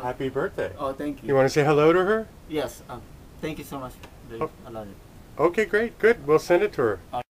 Happy birthday. Oh, thank you. You want to say hello to her? Yes. Um, thank you so much. Oh. I love it. Okay, great, good. We'll send it to her.